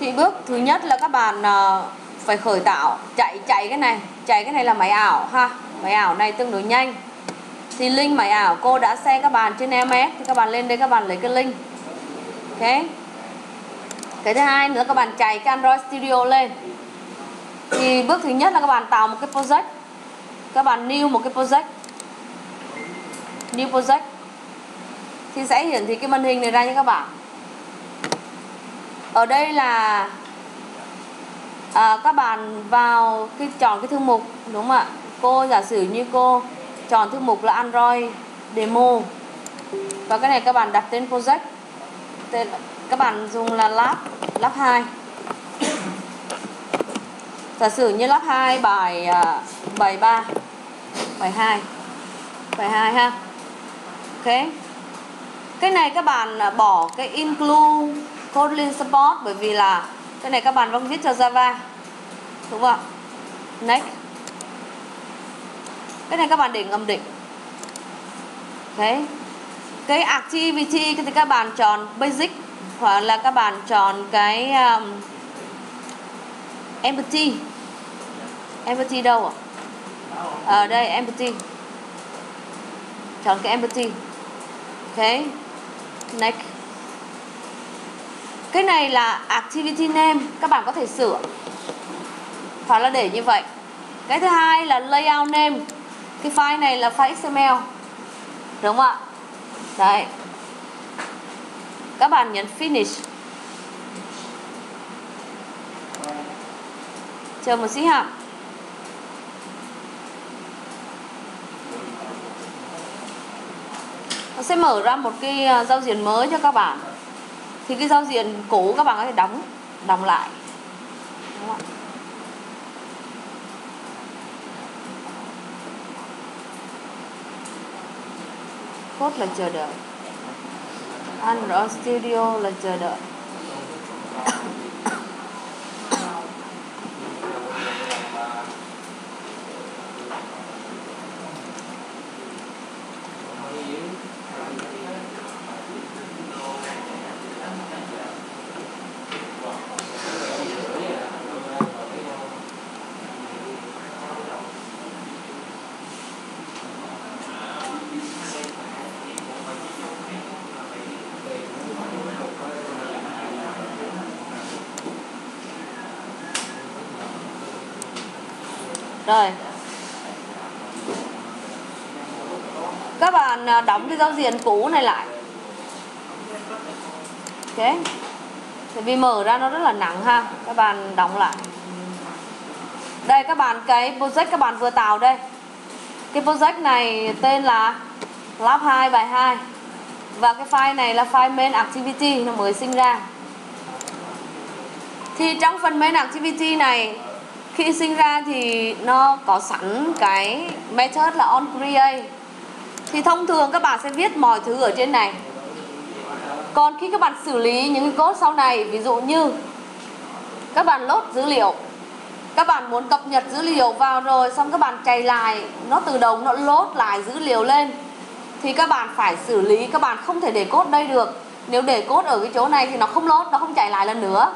thì bước thứ nhất là các bạn ờ, phải khởi tạo, chạy chạy cái này. Chạy cái này là máy ảo ha. Máy ảo này tương đối nhanh. Thì link máy ảo cô đã share các bạn trên MS thì các bạn lên đây các bạn lấy cái link. Ok. Cái thứ hai nữa, các bạn chạy cái Android Studio lên. Thì bước thứ nhất là các bạn tạo một cái project. Các bạn new một cái project. New project. Thì sẽ hiển thị cái màn hình này ra như các bạn ở đây là à, các bạn vào cái chọn cái thư mục đúng không ạ? Cô giả sử như cô chọn thư mục là Android demo. Và cái này các bạn đặt tên project. Tên các bạn dùng là lab lab 2 giả sử như lab 2 bài uh, bài 3 bài 2 bài 2 ha. Ok. Cái này các bạn à, bỏ cái include Kotlin support bởi vì là cái này các bạn vẫn viết cho Java đúng không ạ? Next. Cái này các bạn để ngầm định. Ok cái activity thì các bạn chọn basic hoặc là các bạn chọn cái um, empty. Empty đâu ạ? Ở đây empty. Chọn cái empty. Ok next cái này là activity name, các bạn có thể sửa. Hoặc là để như vậy. Cái thứ hai là layout name. Cái file này là file XML đúng không ạ? Đấy. Các bạn nhấn finish. Chờ một xí hả? Nó sẽ mở ra một cái à, giao diện mới cho các bạn thì cái giao diện cũ các bạn có thể đóng đóng lại. Đúng không? cốt là chờ đợi. Android Studio là chờ đợi. Rồi Các bạn à, đóng cái giao diện cũ này lại. Ok. Tại vì mở ra nó rất là nặng ha. Các bạn đóng lại. Đây, các bạn, cái project các bạn vừa tạo đây. Cái project này tên là Lab 2 bài 2 Và cái file này là file main activity, Nó mới sinh ra. Thì trong phần main activity này khi sinh ra thì nó có sẵn cái method là on create. Thì thông thường các bạn sẽ viết mọi thứ ở trên này. Còn khi các bạn xử lý những cái code sau này, ví dụ như các bạn lốt dữ liệu, các bạn muốn cập nhật dữ liệu vào rồi xong các bạn chạy lại, nó từ đầu nó lốt lại dữ liệu lên, thì các bạn phải xử lý, các bạn không thể để code đây được. Nếu để code ở cái chỗ này thì nó không lốt nó không chạy lại lần nữa.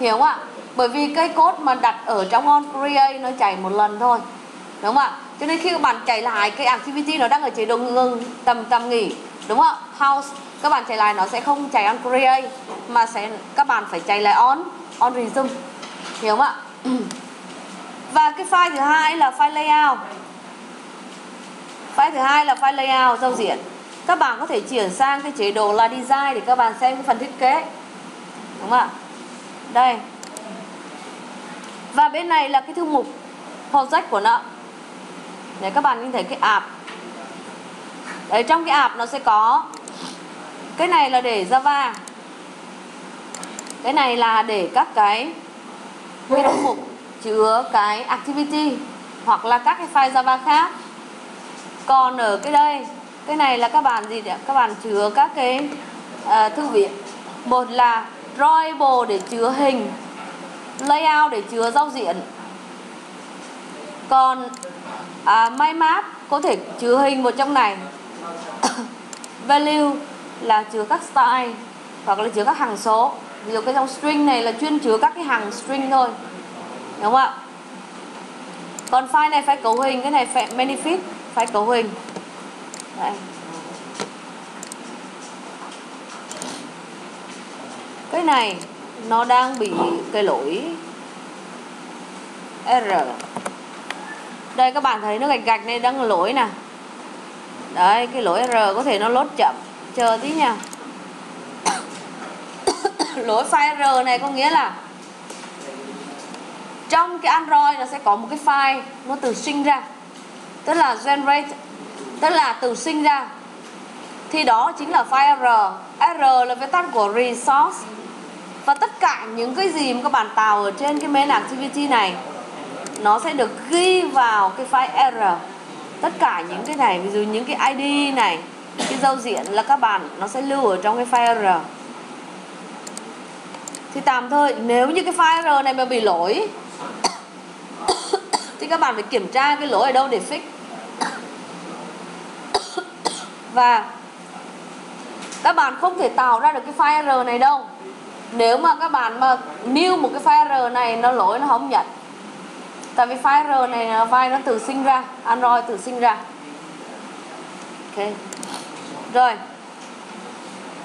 Hiểu không ạ? Bởi vì cái code mà đặt ở trong on create nó chạy một lần thôi. Đúng không ạ? Cho nên khi các bạn chạy lại, cái activity nó đang ở chế độ ngừng tầm tầm nghỉ. Đúng không ạ? House, các bạn chạy lại nó sẽ không chạy on create mà sẽ, các bạn phải chạy lại on on resume. Hiểu không ạ? Và cái file thứ hai là file layout. File thứ hai là file layout giao diện. Các bạn có thể chuyển sang cái chế độ là design để các bạn xem cái phần thiết kế. Đúng không ạ? Đây và bên này là cái thư mục project của nó để các bạn nhìn thấy cái app. Đấy trong cái app nó sẽ có cái này là để java. Cái này là để các cái cái thư mục chứa cái activity hoặc là các cái file java khác. Còn ở cái đây cái này là các bạn gì đấy các bạn chứa các cái uh, thư viện. Một là drawable để chứa hình layout để chứa giao diện. Còn à, my map có thể chứa hình vào trong này. Value là chứa các style hoặc là chứa các hằng số. Ví dụ cái dòng string này là chuyên chứa các cái hàng string thôi đúng không ạ? Còn file này phải cấu hình cái này phải manifest phải cấu hình. Đây cái này nó đang bị cái lỗi R. Đây, các bạn thấy nó gạch gạch này đang lỗi nè. Đấy, cái lỗi R có thể nó lốt chậm. Chờ tí nha. Lỗi file R này có nghĩa là trong cái Android nó sẽ có một cái file nó từ sinh ra. Tức là generate, tức là từ sinh ra. Thì đó chính là file R. R là viết tắt của resource và tất cả những cái gì mà các bạn tạo ở trên cái main activity này, nó sẽ được ghi vào cái file R tất cả những cái này, ví dụ những cái ID này, cái giao diện là các bạn, nó sẽ lưu ở trong cái file R thì tạm thời, nếu như cái file R này mà bị lỗi, thì các bạn phải kiểm tra cái lỗi ở đâu để fix. Và các bạn không thể tạo ra được cái file R này đâu nếu mà các bạn mà new một cái file R này, nó lỗi, nó không nhận. Tại vì file R này là file nó tự sinh ra, Android tự sinh ra. Ok. Rồi.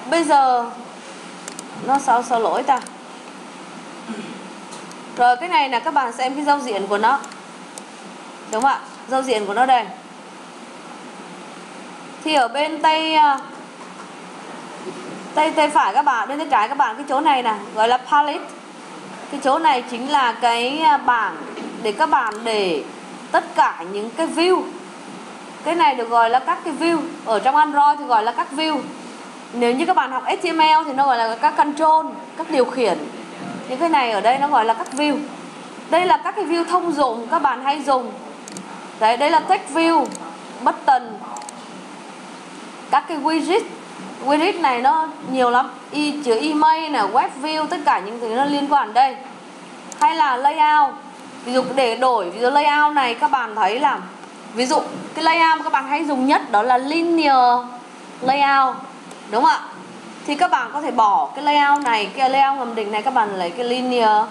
Bây giờ nó sao sao lỗi ta? Rồi, cái này là các bạn xem cái giao diện của nó. Đúng không ạ? Giao diện của nó đây. Thì ở bên tay à, tay tay phải các bạn, bên tay trái các bạn, cái chỗ này nè, gọi là palette cái chỗ này chính là cái à, bảng để các bạn để tất cả những cái view. Cái này được gọi là các cái view. Ở trong Android thì gọi là các view. Nếu như các bạn học HTML thì nó gọi là các control, các điều khiển. Những cái này ở đây nó gọi là các view. Đây là các cái view thông dụng, các bạn hay dùng. Đấy, đây là text view, button, các cái widget widget này nó nhiều lắm. Y chứa email là web view, tất cả những thứ nó liên quan đây. Hay là layout. Ví dụ để đổi, ví dụ layout này, các bạn thấy là, ví dụ cái layout mà các bạn hay dùng nhất đó là linear layout, đúng không ạ? Thì các bạn có thể bỏ cái layout này, cái layout ngầm định này, các bạn lấy cái linear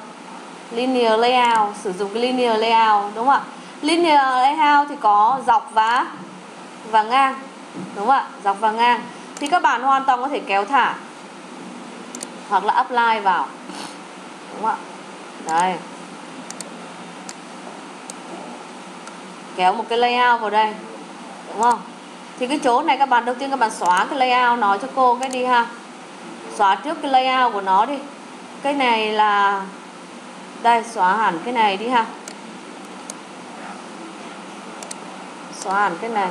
linear layout, sử dụng cái linear layout, đúng không ạ? Linear layout thì có dọc và và ngang, đúng không ạ? Dọc và ngang thì các bạn hoàn toàn có thể kéo thả. Hoặc là apply vào. Đúng không ạ? Đây. Kéo một cái layout vào đây. Đúng không? Thì cái chỗ này các bạn, đầu tiên các bạn xóa cái layout nó cho cô cái đi ha. Xóa trước cái layout của nó đi. Cái này là, đây, xóa hẳn cái này đi ha. Xóa hẳn cái này.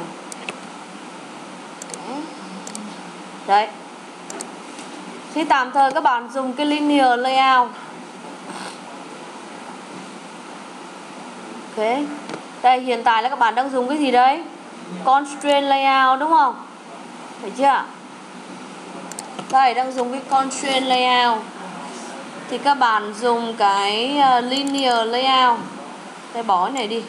Đấy. Thì tạm thời các bạn dùng cái linear layout. Ok. Đây, hiện tại là các bạn đang dùng cái gì đấy? Constraint layout, đúng không? Phải chưa? Đây, đang dùng cái constraint layout. Thì các bạn dùng cái ờ, linear layout. Đây bỏ cái này đi.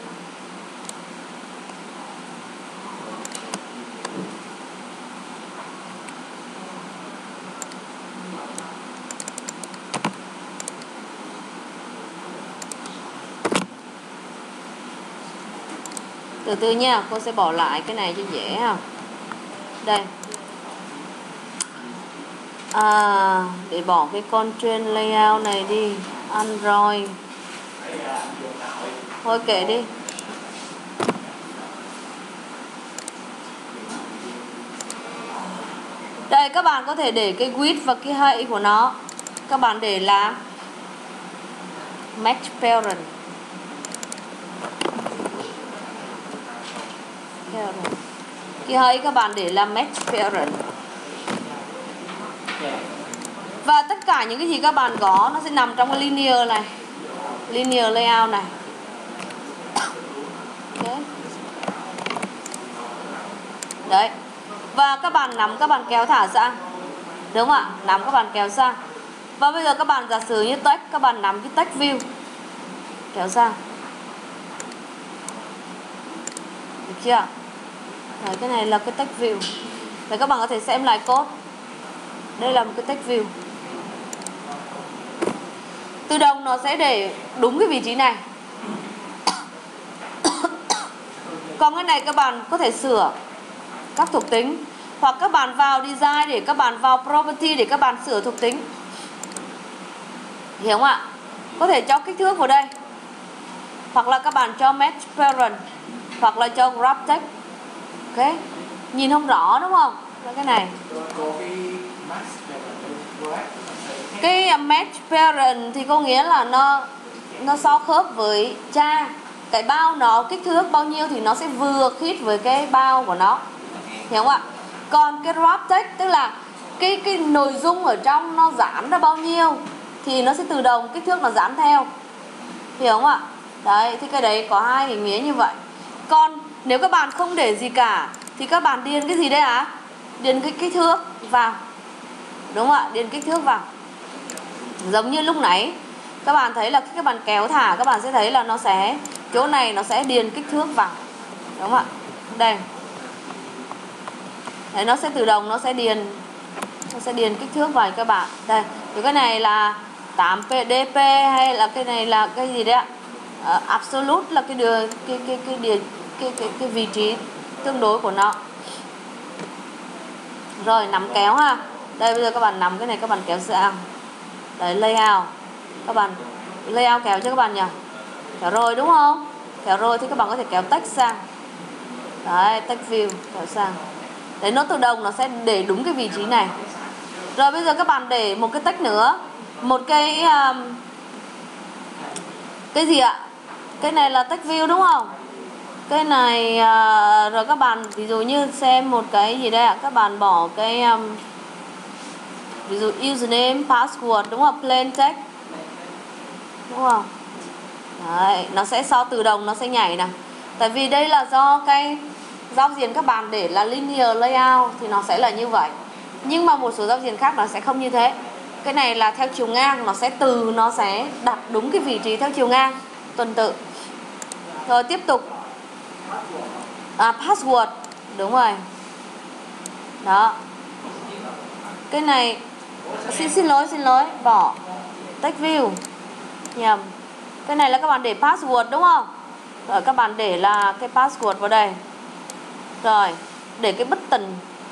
Từ từ nha cô sẽ bỏ lại cái này cho dễ ha. Đây. À, để bỏ cái con trên layout này đi. Android thôi kệ đi. Đây các bạn có thể để cái width và cái height của nó. Các bạn để là match parent parent. Cái hơi, các bạn để là match parent và tất cả những cái gì các bạn có, nó sẽ nằm trong cái linear này. Linear layout này. Okay. đấy. Và các bạn nắm, các bạn kéo thả sang đúng không ạ? Nắm, các bạn kéo sang và bây giờ các bạn giả sử như text các bạn nắm cái text view. Kéo sang được chưa Đấy, cái này là cái text view. Đấy các bạn có thể xem lại code. Đây là một cái text view. Tự động nó sẽ để đúng cái vị trí này. Còn cái này các bạn có thể sửa các thuộc tính. Hoặc các bạn vào design để các bạn vào property để các bạn sửa thuộc tính. Hiểu không ạ? Có thể cho kích thước vào đây. Hoặc là các bạn cho match parent. Hoặc là cho grab text ok nhìn không rõ, đúng không? Là cái này. Cái à, match parent thì có nghĩa là nó nó so khớp với cha. Cái bao nó, kích thước bao nhiêu thì nó sẽ vừa khít với cái bao của nó. Hiểu không ạ? Còn cái wrap text, tức là cái cái nội dung ở trong nó giảm ra bao nhiêu thì nó sẽ tự động kích thước nó giảm theo. Hiểu không ạ? Đấy, thì cái đấy có hai ý nghĩa như vậy. Còn nếu các bạn không để gì cả thì các bạn điền cái gì đây ạ? À? điền cái kích thước vào đúng không ạ? Điền kích thước vào giống như lúc nãy các bạn thấy là khi các bạn kéo thả các bạn sẽ thấy là nó sẽ chỗ này nó sẽ điền kích thước vào đúng không ạ? Đây. Đấy, nó sẽ tự động nó sẽ điền nó sẽ điền kích thước vào các bạn. Đây thì cái này là 8 DP hay là cái này là cái gì đấy ạ? Uh, absolute là cái đường cái cái cái điền cái cái cái vị trí tương đối của nó. Rồi nắm kéo ha. Đây bây giờ các bạn nắm cái này các bạn kéo sang. Đấy layout. Các bạn layout kéo cho các bạn nhỉ? Kéo rồi đúng không? Kéo rồi thì các bạn có thể kéo text sang. Đấy text view kéo sang. Đấy nó tự động nó sẽ để đúng cái vị trí này. Rồi bây giờ các bạn để một cái text nữa. Một cái um, cái gì ạ? Cái này là text view đúng không? Cái này à, rồi các bạn ví dụ như xem một cái gì đây ạ? Các bạn bỏ cái um, ví dụ username password đúng không? Plain text. Đúng không? Đấy, nó sẽ so tự động nó sẽ nhảy nè. Tại vì đây là do cái giao diện các bạn để là linear layout thì nó sẽ là như vậy. Nhưng mà một số giao diện khác nó sẽ không như thế. Cái này là theo chiều ngang nó sẽ từ nó sẽ đặt đúng cái vị trí theo chiều ngang tuần tự. Rồi tiếp tục à, password. Đúng rồi. Đó. Cái này xin xin lỗi xin lỗi. Bỏ. Text view. Nhầm. Cái này là các bạn để password đúng không? Rồi các bạn để là cái password vào đây. Rồi để cái button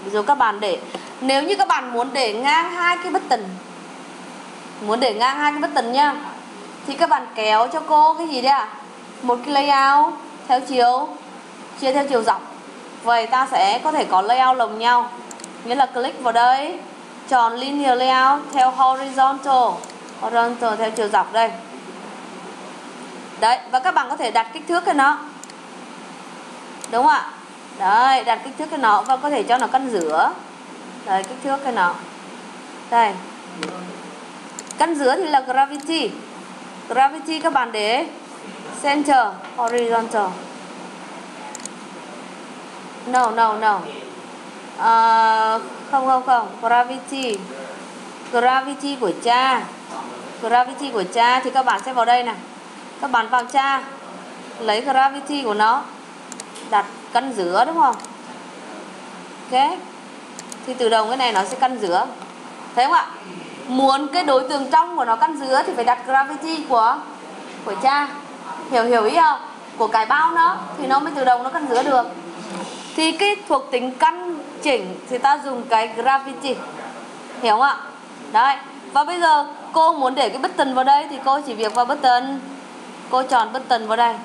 ví dụ các bạn để nếu như các bạn muốn để ngang hai cái button muốn để ngang hai cái button nhá thì các bạn kéo cho cô cái gì đấy à? Một cái layout theo chiều chia theo chiều dọc. Vậy ta sẽ có thể có layout lồng nhau, nghĩa là click vào đây, chọn linear layout theo horizontal horizontal theo chiều dọc đây. Đấy, và các bạn có thể đặt kích thước cho nó. Đúng không ạ? Đấy, đặt kích thước cho nó và có thể cho nó căn giữa. Đây kích thước cho nó. Đây. Căn giữa thì là gravity. Gravity các bạn để center, horizontal no no no. Uh, không không không. Gravity. Gravity của cha. Gravity của cha thì các bạn sẽ vào đây này. Các bạn vào cha. Lấy gravity của nó. Đặt căn giữa đúng không? Ok. Thì tự động cái này nó sẽ căn giữa. Thấy không ạ? Muốn cái đối tượng trong của nó căn giữa thì phải đặt gravity của của cha. Hiểu hiểu ý không? Của cái bao nó thì nó mới tự động nó căn giữa được thì cái thuộc tính căn chỉnh thì ta dùng cái gravity. Hiểu không ạ? Đấy. Và bây giờ cô muốn để cái button vào đây thì cô chỉ việc vào button cô chọn button vào đây.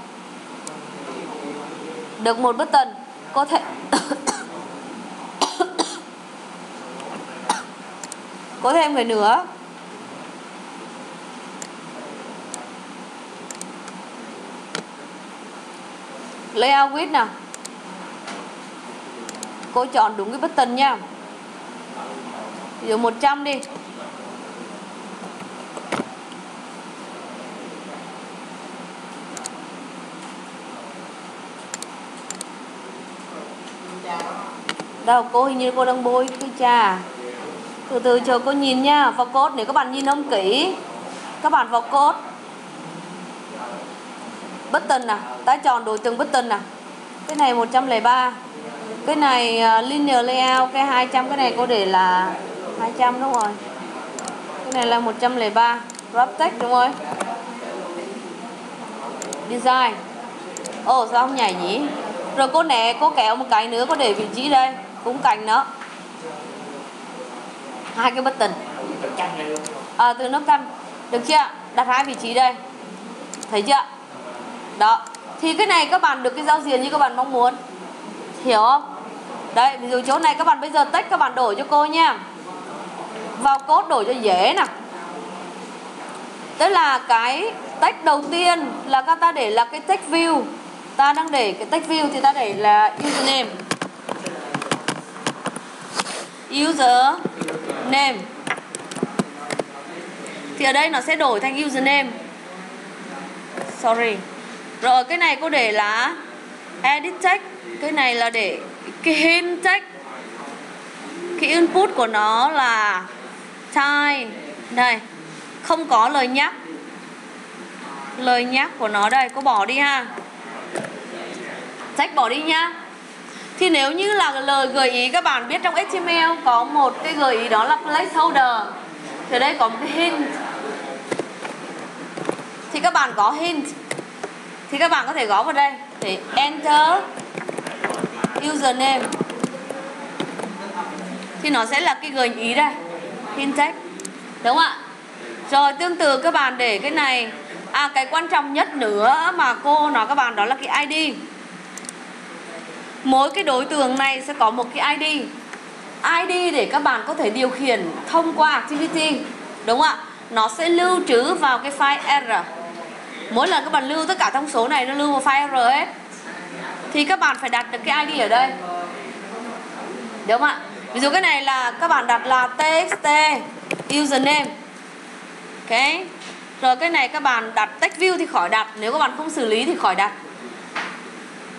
Được một button có thể có thêm người nữa. Layout width nào? Cô chọn đúng cái button nha. Ví dụ 100 đi. Đâu, cô hình như cô đang bôi cái trà từ từ, chờ cô nhìn nha. Vào cốt nếu các bạn nhìn không kỹ. Các bạn vào cốt. Button nè à? ta chọn đối tượng button nè à? cái này 103 cái này uh, linear layout cái 200 cái này cô để là 200 đúng rồi. Cái này là 103 wrap text đúng rồi. Design. Ồ oh, sao không nhảy nhỉ? Rồi cô nè cô kéo một cái nữa cô để vị trí đây. Cũng cạnh nó. Hai cái bất tình à, từ nốt canh được chưa? Đặt hai vị trí đây. Thấy chưa? Đó. Thì cái này các bạn được cái giao diện như các bạn mong muốn. Hiểu không? Đấy, ví dụ chỗ này các bạn bây giờ tách các bạn đổi cho cô nha. Vào cốt đổi cho dễ nè. Tức là cái tách đầu tiên là các ta để là cái text view. Ta đang để cái text view thì ta để là username. User name thì ở đây nó sẽ đổi thành username. Sorry. Rồi, cái này cô để là edit text. Cái này là để cái hint text cái input của nó là time đây, không có lời nhắc. Lời nhắc của nó đây, cô bỏ đi ha. Sách bỏ đi nhá. Thì nếu như là lời gợi ý các bạn biết trong HTML có một cái gợi ý đó là placeholder. Thì đây có một cái hint. Thì các bạn có hint. Thì các bạn có thể gõ vào đây. Thì enter username thì nó sẽ là cái gợi ý đây hint text. Đúng không ạ? Rồi, tương tự các bạn để cái này. À cái quan trọng nhất nữa mà cô nói các bạn đó là cái ID mỗi cái đối tượng này sẽ có một cái ID ID để các bạn có thể điều khiển thông qua activity. Đúng không ạ? Nó sẽ lưu trữ vào cái file R. Mỗi lần các bạn lưu tất cả thông số này, nó lưu vào file R hết thì các bạn phải đặt được cái ID ở đây. Đúng không ạ? Ví dụ cái này là các bạn đặt là txt username. Ok? Rồi cái này các bạn đặt text view thì khỏi đặt. Nếu các bạn không xử lý thì khỏi đặt.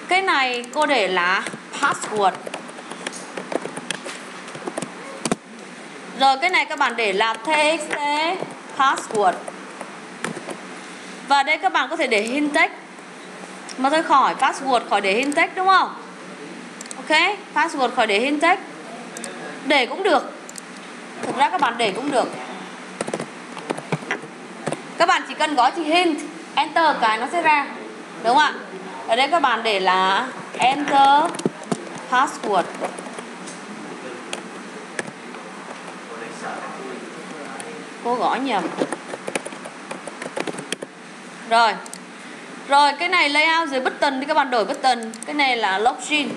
Cái này cô để là password. Rồi cái này các bạn để là txt password. Và đây các bạn có thể để hint text mà thôi, khỏi password, khỏi để hint text, đúng không? Ok, password, khỏi để hint text. Để cũng được. Thực ra các bạn để cũng được. Các bạn chỉ cần gõ chữ hint, enter cái nó sẽ ra. Đúng không ạ? Ở đây các bạn để là enter password. Cô gõ nhầm. Rồi rồi cái này layout dưới button thì các bạn đổi button cái này là login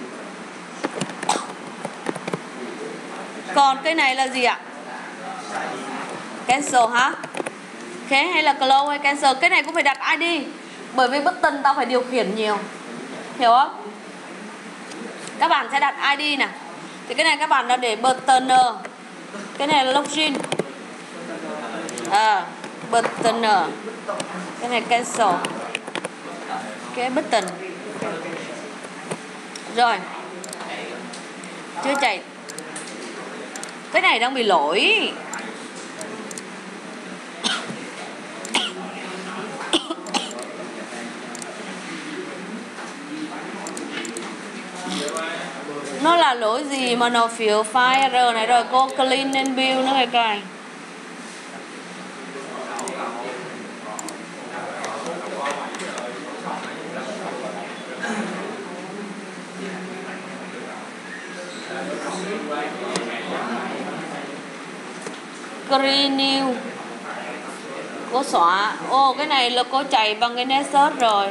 còn cái này là gì ạ? Cancel hả? Ok hay là close hay cancel? Cái này cũng phải đặt id bởi vì button tao phải điều khiển nhiều. Hiểu không? Các bạn sẽ đặt id nè. Thì cái này các bạn đã để button cái này là login à, button cái này cancel cái tình rồi. Chưa chạy. Cái này đang bị lỗi. Nó là lỗi gì mà nó phiếu file r này rồi? Cô clean and build nữa này coi Greenew Cô xóa Ô, cái này là cô chạy bằng cái Nessus rồi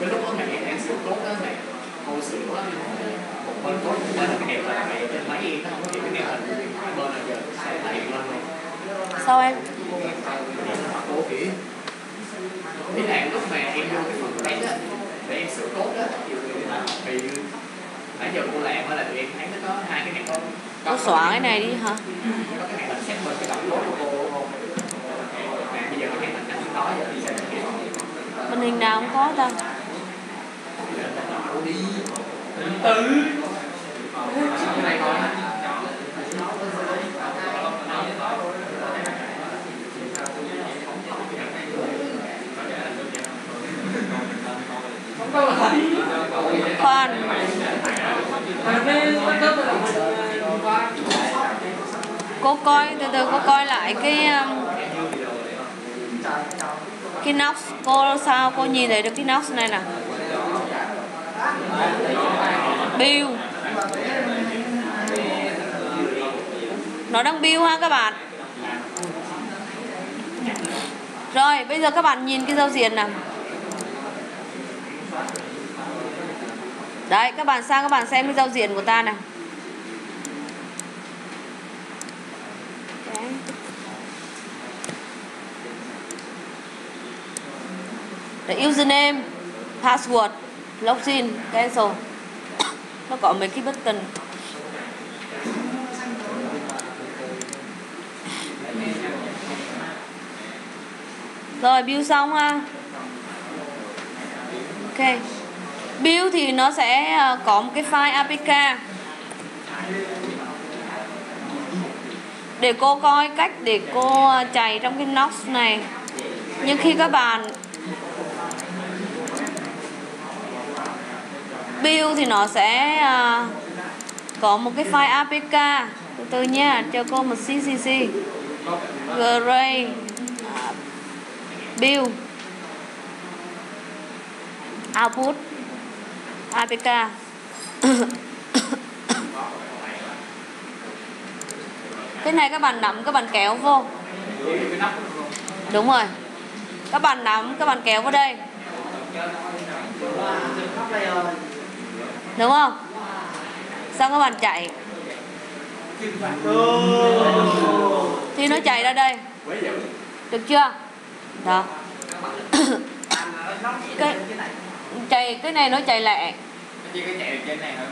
cái lúc đó mẹ em tốt đó mẹ sửa một bên một bên cái đẹp là mẹ trên máy em nó không có cái đẹp hình bên là giờ lên rồi. Sao em? Cô kỹ ý là lúc mà em vô cái phần test á để em sửa code á thì nãy giờ cô làm á là tụi em thấy nó có hai cái này cô xóa cái này đi hả? Có cái này là xét bên cái đoạn code của cô mà bây giờ cái này mình nói giờ thì sẽ màn hình nào không có ta đi từ. cái này thôi khoan. Cô coi từ từ cô coi lại cái um, cái nóc cô sao cô nhìn thấy được cái nóc này nè? Bill. Nó đang bill ha các bạn. Rồi bây giờ các bạn nhìn cái giao diện nào. Đấy các bạn sang các bạn xem cái giao diện của ta này. Đấy. Đấy, username password login cancel. Nó có mấy cái button. Rồi build xong ha. Ok build thì nó sẽ ờ, có một cái file apk để cô coi cách để cô ờ, chạy trong cái Nox này. Nhưng khi các bạn build thì nó sẽ ờ, có một cái file apk từ từ nha, cho cô một ccc gray. Build output apk cái này các bạn nắm, các bạn kéo vô. Đúng rồi. Các bạn nắm, các bạn kéo vào đây. Đúng không? Xong các bạn chạy? Thì nó chạy ra đây. Được chưa? Đó. Cái chạy cái này nó chạy lẹ. Chỉ có chạy trên này thôi.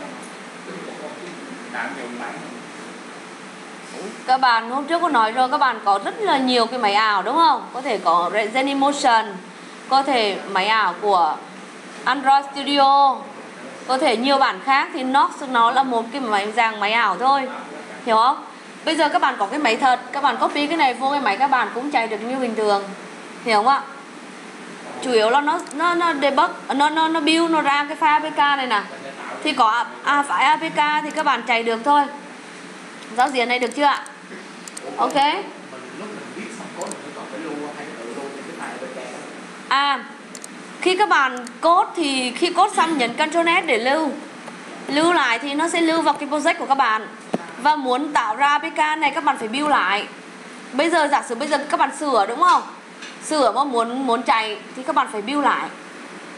Các bạn hôm trước có nói rồi các bạn có rất là nhiều cái máy ảo đúng không? Có thể có Genymotion có thể máy ảo của Android Studio có thể nhiều bản khác thì Nox nó là một cái máy dạng máy ảo thôi. Hiểu không? Bây giờ các bạn có cái máy thật các bạn copy cái này vô cái máy các bạn cũng chạy được như bình thường. Hiểu không ạ chủ yếu là nó nó nó debug nó nó nó build nó ra cái file APK này nè. Thì có à, file APK thì các bạn chạy được thôi. Giao diện này được chưa ạ? Ok. À khi các bạn code thì khi code xong nhấn Ctrl S để lưu. Lưu lại thì nó sẽ lưu vào cái project của các bạn. Và muốn tạo ra APK này các bạn phải build lại. Bây giờ giả sử bây giờ các bạn sửa đúng không? Sửa mà muốn muốn chạy thì các bạn phải build lại.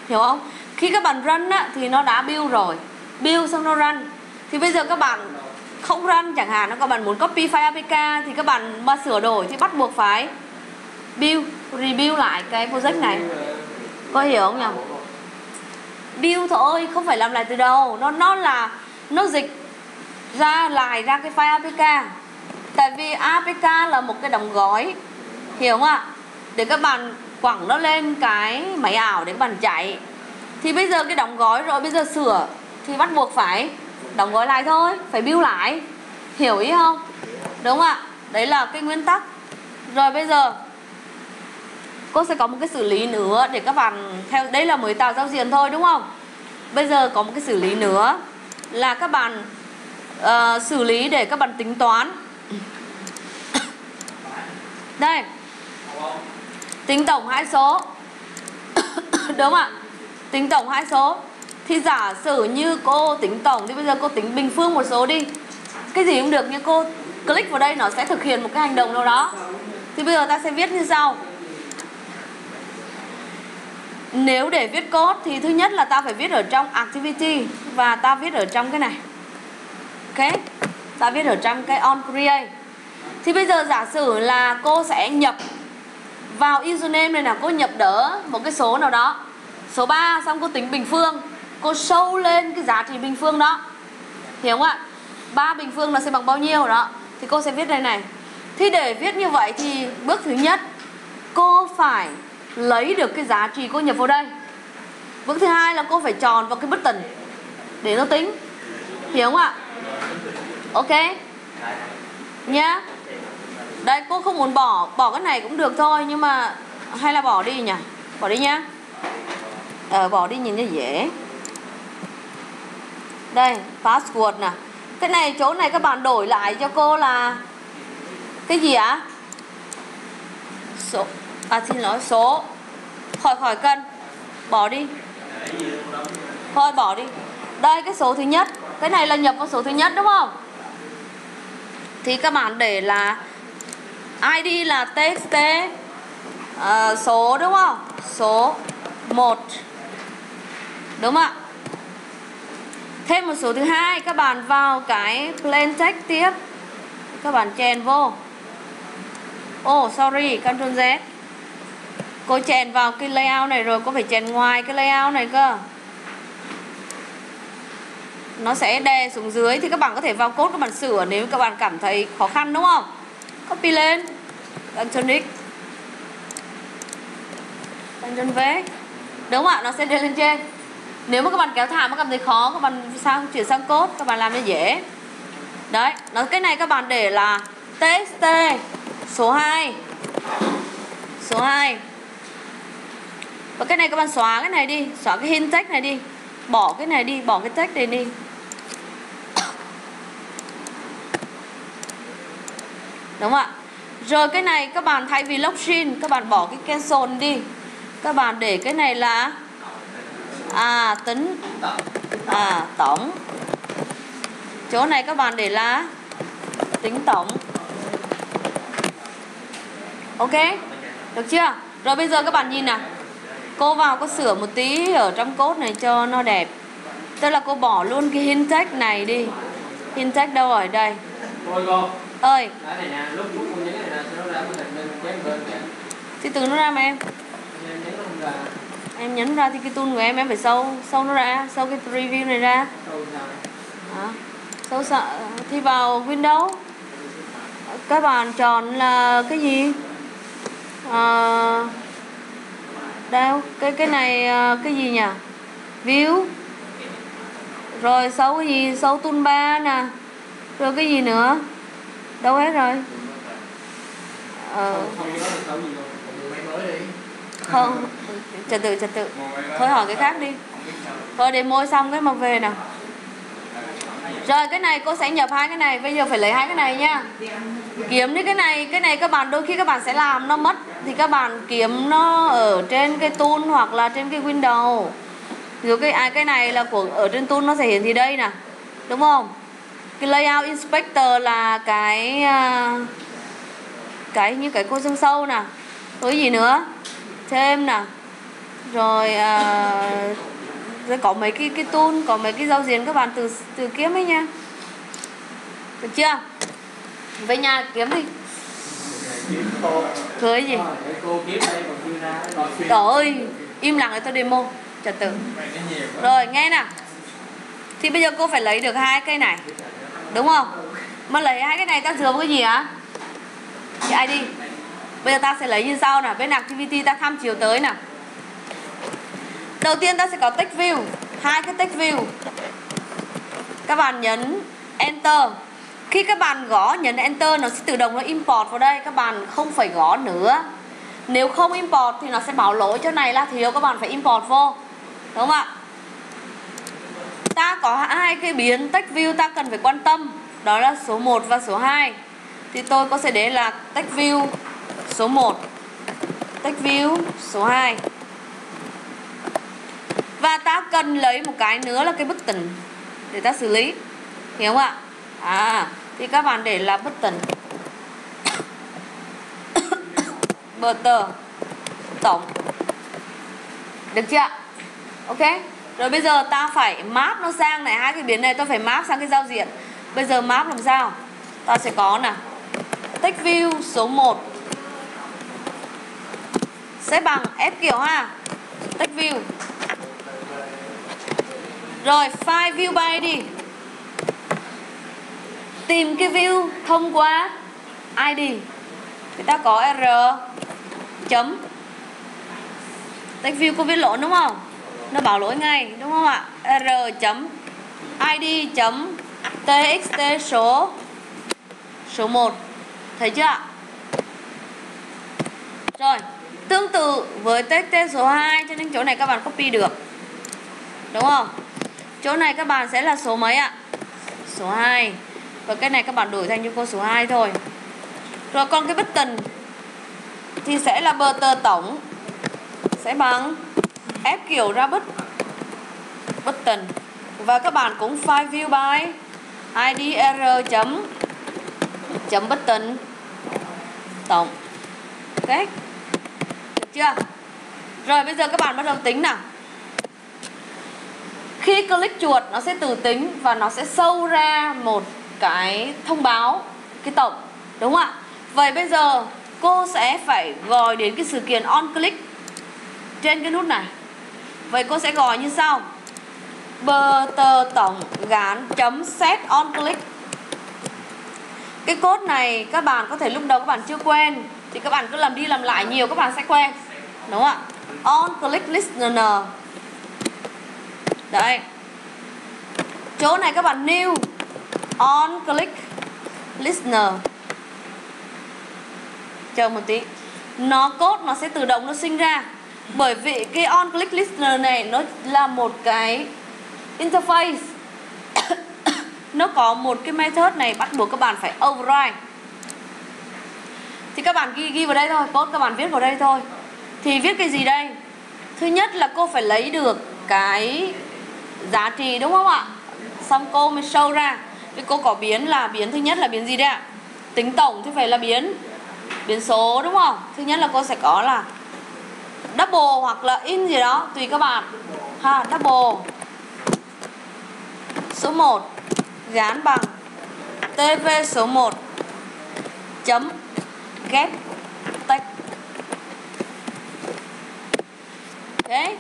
Hiểu không? Khi các bạn run á, thì nó đã build rồi. Build xong nó run. Thì bây giờ các bạn không run chẳng hạn các bạn muốn copy file APK thì các bạn mà sửa đổi thì bắt buộc phải build rebuild lại cái project này. Có hiểu không nhỉ? Build thôi không phải làm lại từ đầu. Nó nó là nó dịch ra lại ra cái file APK tại vì APK là một cái đóng gói. Hiểu không ạ? Để các bạn quẳng nó lên cái máy ảo để các bạn chạy. Thì bây giờ cái đóng gói rồi bây giờ sửa thì bắt buộc phải đóng gói lại thôi phải build lại. Hiểu ý không? Đúng không ạ. Đấy là cái nguyên tắc. Rồi bây giờ cô sẽ có một cái xử lý nữa để các bạn theo đây là mới tạo giao diện thôi đúng không? Bây giờ có một cái xử lý nữa là các bạn uh, xử lý để các bạn tính toán. Đây tính tổng hai số. Đúng không ạ. Tính tổng hai số. Thì giả sử như cô tính tổng, thì bây giờ cô tính bình phương một số đi. Cái gì cũng được, nhưng cô click vào đây nó sẽ thực hiện một cái hành động nào đó. Thì bây giờ ta sẽ viết như sau. Nếu để viết code thì thứ nhất là ta phải viết ở trong activity và ta viết ở trong cái này. Ok? Ta viết ở trong cái on create. Thì bây giờ giả sử là cô sẽ nhập vào username này là cô nhập đỡ một cái số nào đó. Số 3 xong cô tính bình phương. Cô sâu lên cái giá trị bình phương đó. Hiểu không ạ? Ba bình phương là sẽ bằng bao nhiêu đó. Thì cô sẽ viết đây này. Thì để viết như vậy thì bước thứ nhất, cô phải lấy được cái giá trị cô nhập vào đây. Bước thứ hai là cô phải tròn vào cái button để nó tính. Hiểu không ạ? Ok. Nhá đây cô không muốn bỏ bỏ cái này cũng được thôi, nhưng mà hay là bỏ đi nhỉ? Bỏ đi nhá. Ờ bỏ đi nhìn cho dễ. Đây, password nè. Cái này, chỗ này các bạn đổi lại cho cô là cái gì ạ? Số à xin lỗi, số. Khỏi khỏi cân. Bỏ đi. Thôi, bỏ đi. Đây, cái số thứ nhất. Cái này là nhập vào số thứ nhất, đúng không? Thì các bạn để là ID là txt uh, ờ, số đúng không? Số 1 đúng không ạ? Thêm một số thứ hai các bạn vào cái plain text tiếp. Các bạn chèn vô. Oh sorry Ctrl Z. Cô chèn vào cái layout này rồi cô phải chèn ngoài cái layout này cơ. Nó sẽ đè xuống dưới thì các bạn có thể vào code các bạn sửa nếu các bạn cảm thấy khó khăn đúng không? Copy lên. Ctrl X Ctrl V đúng không ạ? Nó sẽ đè lên trên. Nếu mà các bạn kéo thả mà cảm thấy khó các bạn sang chuyển sang cốt, các bạn làm cho dễ. Đấy nó cái này các bạn để là txt số 2 số 2 và cái này các bạn xóa cái này đi xóa cái hint text này đi. Bỏ cái này đi bỏ cái text này đi. Đúng không ạ? Rồi cái này các bạn thay vì login các bạn bỏ cái cancel đi. Các bạn để cái này là à tính à tổng. Chỗ này các bạn để là tính tổng. Ok, được chưa? Rồi bây giờ các bạn nhìn nào. Cô vào có sửa một tí ở trong cốt này cho nó đẹp. Tức là cô bỏ luôn cái hint text này đi. Hint text đâu rồi đây? Ơi. Cái cái cái thì từ nó ra mà em. Em nhấn ra, thì cái tool của em em phải sâu sâu nó ra sâu cái preview này ra? Đó. Sâu sợ thì vào Windows. Các bạn chọn là cái gì? À, đâu? Cái cái này à, cái gì nhỉ? View. Rồi sâu cái gì? Sâu toolbar nè. Rồi cái gì nữa đâu hết rồi ờ, Không trật tự trật tự thôi hỏi cái khác đi. Thôi để môi xong cái mà về nào Rồi cái này cô sẽ nhập hai cái này Bây giờ phải lấy hai cái này nha Kiếm đi cái này Cái này các bạn đôi khi các bạn sẽ làm nó mất Thì các bạn kiếm nó ở trên cái tool Hoặc là trên cái window Ví dụ cái, à, cái này là của ở trên tool Nó sẽ hiển thị đây nè Đúng không Cái layout inspector là cái à, Cái như cái cô xương sâu nè cái gì nữa? Thêm nè. Rồi à, rồi có mấy cái cái tool có mấy cái giao diện các bạn từ từ kiếm ấy nha. Được chưa? Về nhà kiếm đi. Cười gì? Trời ơi im lặng để tôi demo trật tự. Rồi nghe nè. Thì bây giờ cô phải lấy được hai cây này đúng không? Mà lấy hai cái này ta dựa vào cái gì á? Chị ai đi? bây giờ ta sẽ lấy như sau nè bên activity ta tham chiều tới nè đầu tiên ta sẽ có text view. Hai cái text view. Các bạn nhấn enter. Khi các bạn gõ nhấn enter, nó sẽ tự động nó import vào đây. Các bạn không phải gõ nữa. Nếu không import thì nó sẽ bảo lỗi chỗ này là thiếu. Các bạn phải import vô. Đúng không ạ? Ta có hai cái biến text view ta cần phải quan tâm, đó là số 1 và số 2 thì tôi có sẽ để là text view số 1 text view số 2 và ta cần lấy một cái nữa là cái bức button để ta xử lý. Hiểu không ạ? À thì các bạn để là bức tần. Bờ tờ tổng. Được chưa ok rồi bây giờ ta phải map nó sang này, hai cái biến này ta phải map sang cái giao diện. Bây giờ map làm sao? Ta sẽ có nè text view số 1 sẽ bằng f kiểu ha. Text view. Rồi, file view by đi. Tìm cái view thông qua ID thì ta có r. Chấm. Text view có viết lỗi đúng không? Nó bảo lỗi ngay, đúng không ạ? R chấm id chấm txt số số 1 thấy chưa ạ? Rồi, tương tự với txt số 2 cho nên chỗ này các bạn copy được. Đúng không? Chỗ này các bạn sẽ là số mấy ạ? Số 2 và cái này các bạn đổi thành cho cô số 2 thôi. Rồi, còn cái button thì sẽ là bờ tờ tổng. Sẽ bằng ép kiểu ra bất bất tần. Và các bạn cũng file view by idr chấm chấm bất tần. Tổng. Ok được chưa? Rồi, bây giờ các bạn bắt đầu tính nào. Khi click chuột, nó sẽ tự tính và nó sẽ sâu ra một cái thông báo, cái tổng. Đúng không ạ? Vậy bây giờ cô sẽ phải gọi đến cái sự kiện on click trên cái nút này vậy cô sẽ gọi như sau. Bờ tờ tổng gán chấm set on click. Cái code này các bạn có thể lúc đầu các bạn chưa quen, thì các bạn cứ làm đi làm lại nhiều, các bạn sẽ quen. Đúng không ạ? On click listener đấy. Chỗ này các bạn new. On click listener chờ một tí. Nó code nó sẽ tự động nó sinh ra bởi vì cái on click listener này nó là một cái interface. Nó có một cái method này bắt buộc các bạn phải override. Thì các bạn ghi ghi vào đây thôi code các bạn viết vào đây thôi. Thì viết cái gì đây? Thứ nhất là cô phải lấy được cái giá trị đúng không ạ? Xong cô mới show ra. Vì cô có biến là biến thứ nhất là biến gì đấy ạ? Tính tổng thì phải là biến biến số đúng không? Thứ nhất là cô sẽ có là double hoặc là in gì đó, tùy các bạn. Ha, double. Số 1 gán bằng tv số 1 chấm ghép tách thế.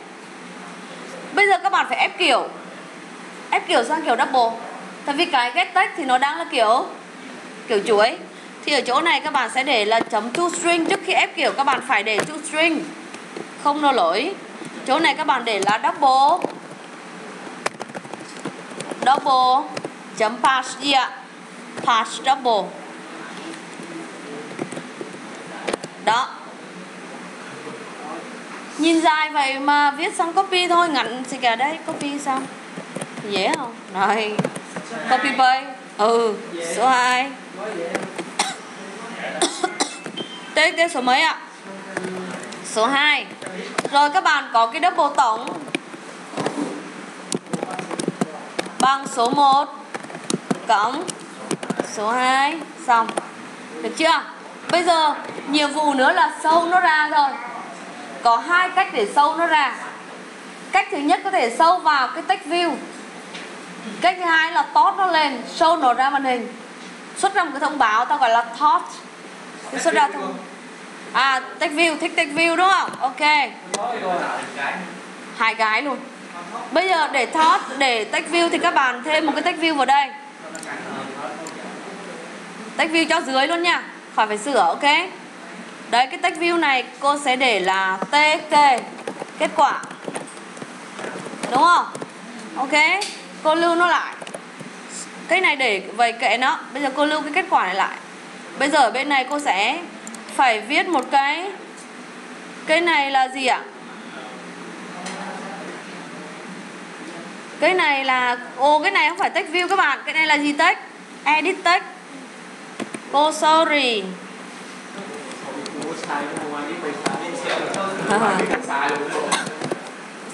Bây giờ các bạn phải ép kiểu ép kiểu sang kiểu double. Tại vì cái ghép tách thì nó đang là kiểu kiểu chuối. Thì ở chỗ này các bạn sẽ để là chấm to string. Trước khi ép kiểu, các bạn phải để to string không nó lỗi. Chỗ này các bạn để là double. Double. Chấm pass gì ạ. Pass double. Đó. Nhìn dài vậy mà viết xong copy thôi, ngắn thì cả đây, copy xong dễ không? Rồi copy paste ừ số 2 tới tiếp số mấy ạ? Số 2 rồi các bạn có cái double tổng. Bằng số 1 cộng số 2 xong. Được chưa? Bây giờ, nhiệm vụ nữa là sâu nó ra rồi có hai cách để sâu nó ra. Cách thứ nhất có thể sâu vào cái text view. Cách thứ hai là tót nó lên, show nó ra màn hình. Xuất ra một cái thông báo, tao gọi là thought xuất ra thông à text view, thích text view đúng không? Ok. Hai cái luôn. Bây giờ để thoát để text view thì các bạn thêm một cái text view vào đây. Text view cho dưới luôn nha. Khỏi phải sửa, ok? Đấy, cái text view này cô sẽ để là tk kết quả. Đúng không? Ok. Cô lưu nó lại. Cái này để vậy kệ nó. Bây giờ cô lưu cái kết quả này lại. Bây giờ ở bên này cô sẽ phải viết một cái cái này là gì ạ? Cái này là ô cái này không phải text view các bạn, cái này là gì text? Edit text. Cô sorry.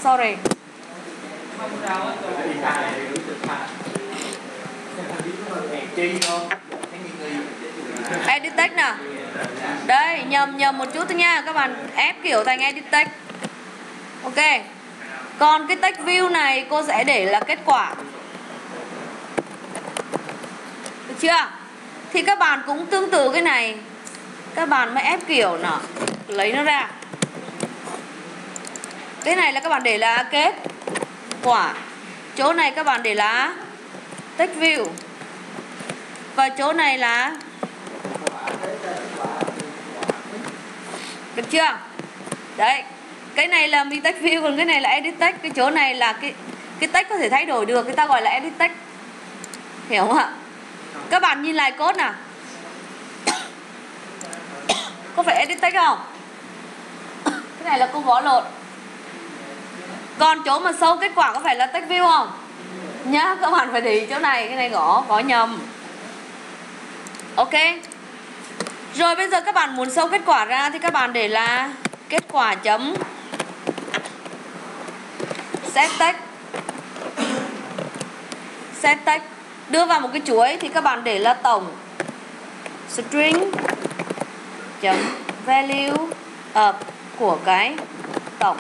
Sorry edit text nè đây nhầm nhầm một chút thôi nha. Các bạn ép kiểu thành edit text ok. Còn cái text view này cô sẽ để là kết quả. Được chưa? Thì các bạn cũng tương tự cái này. Các bạn mới ép kiểu nè, lấy nó ra. Cái này là các bạn để là kết quả. Chỗ này các bạn để là text view. Và chỗ này là được chưa? Đấy, cái này là mi text view, còn cái này là edit text cái chỗ này là cái cái text có thể thay đổi được, người ta gọi là edit text hiểu không ạ? Các bạn nhìn lại code nào? Có phải edit text không? Cái này là cô gõ lộn còn chỗ mà sâu kết quả có phải là text view không? Nhá, các bạn phải để ý chỗ này. Cái này gõ gõ nhầm. Ok rồi bây giờ các bạn muốn sâu kết quả ra thì các bạn để là kết quả chấm. Set text set text đưa vào một cái chuỗi thì các bạn để là tổng. String chấm value of của cái tổng.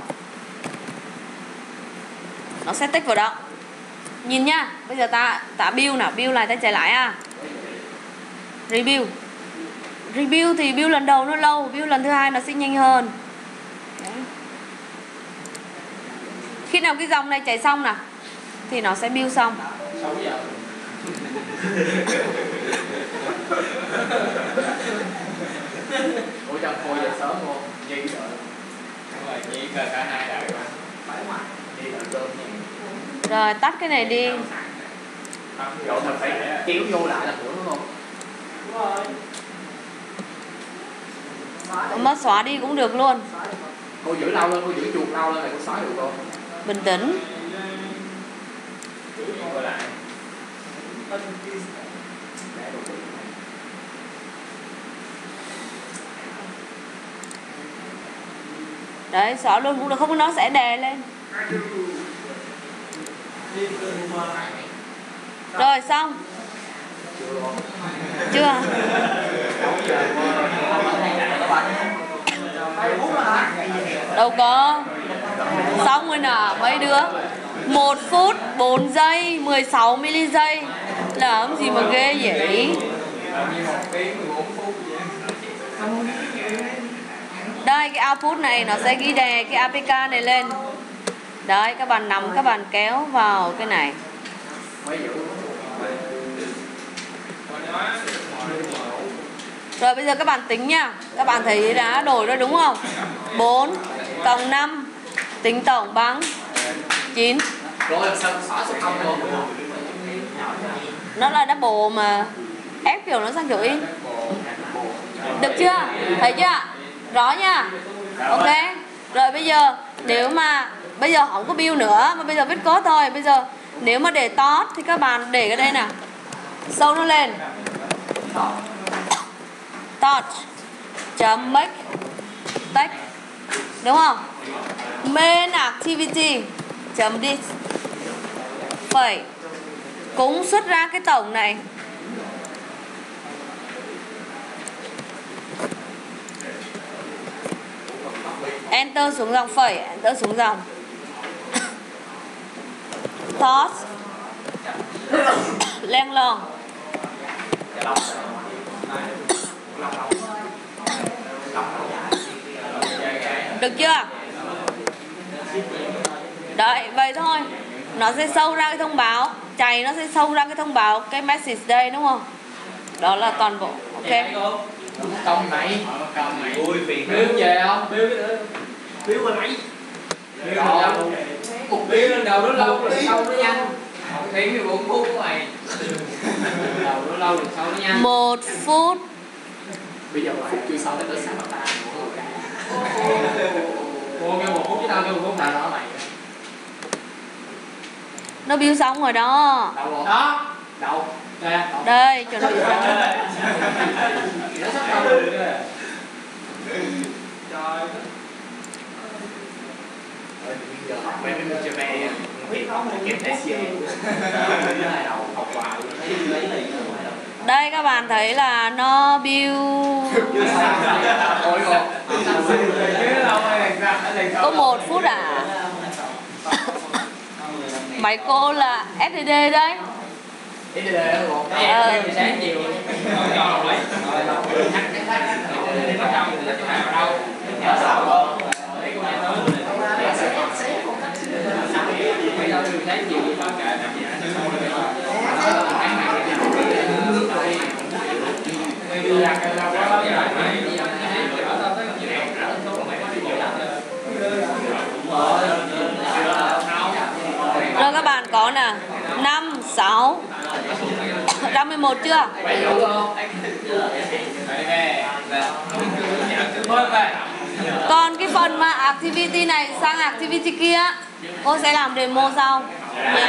Nó set text vào đó. Nhìn nhá bây giờ ta ta build nào? Build lại ta chạy lại à review review thì build lần đầu nó lâu build lần thứ hai nó sẽ nhanh hơn. Đấy. khi nào cái dòng này chạy xong nào thì nó sẽ build xong. 6 giờ Ủa trong thôi giờ sớm luôn Nhi rồi. Đúng rồi, Nhi cơ cả hai đợi mà Nhi đợi cơm nha. Rồi tắt cái này đi. Rồi mình phải kéo vô lại là nữa đúng không? Mất xóa đi cũng được luôn. Cô giữ lâu lên, cô giữ chuột lâu lên là cô xóa được cô bình tĩnh. Đấy xóa luôn cũng được không nó sẽ đè lên. Rồi xong. Chưa đâu có. Xong rồi nè, mấy đứa? 1 phút 4 giây 16 mili giây làm gì mà ghê vậy? Đây, cái output này nó sẽ ghi đè cái APK này lên. Đấy, các bạn nắm, các bạn kéo vào cái này rồi, bây giờ các bạn tính nha. Các bạn thấy đã đổi rồi đúng không? 4 cộng 5 Tính tổng bằng 9 Nó là double mà Ép kiểu nó sang kiểu in. Được chưa? Thấy chưa? Rõ nha. Ok. Rồi, bây giờ nếu mà Bây giờ không có bill nữa, Mà bây giờ viết code thôi. Bây giờ nếu mà để tót Thì các bạn để cái đây nè. Sâu nó lên touch chấm make text đúng không? Main activity chấm this. Phẩy cũng xuất ra cái tổng này. Enter xuống dòng phẩy, enter xuống dòng. Thoughts len lon được chưa? Đấy vậy thôi. Nó sẽ sâu ra cái thông báo. Chạy nó sẽ sâu ra cái thông báo cái message đây đúng không? Đó là toàn bộ. Ok. Công này Công này. Ui phiền Biếu về không? Biếu cái nữa Biếu qua nãy. Biếu lên Một biếu lên đầu nó lâu rồi sau nó nhanh Một tiếng thì bốn phút của mày Đầu nó lâu rồi sau nó nhanh một phút Bây giờ một phút chưa sau tới tới sáng bắt ta Cô kêu một phút chứ tao kêu một phút tao đó mày. Nó build xong rồi đó. Đâu rồi? Đó. Đâu? Đây đây chuẩn bị xong. Nó sắp đâu rồi Trời. Giờ học mấy cái môn chơi ve thì kèm SEO học hoài lấy lấy đây, các bạn thấy là nó build. Có một phút à? Mấy cô là sdd đấy. Ờ. sáng chiều rồi các bạn có nè 5, 6 ra 11 chưa? Còn cái phần mà activity này sang activity kia cô sẽ làm demo sau nhé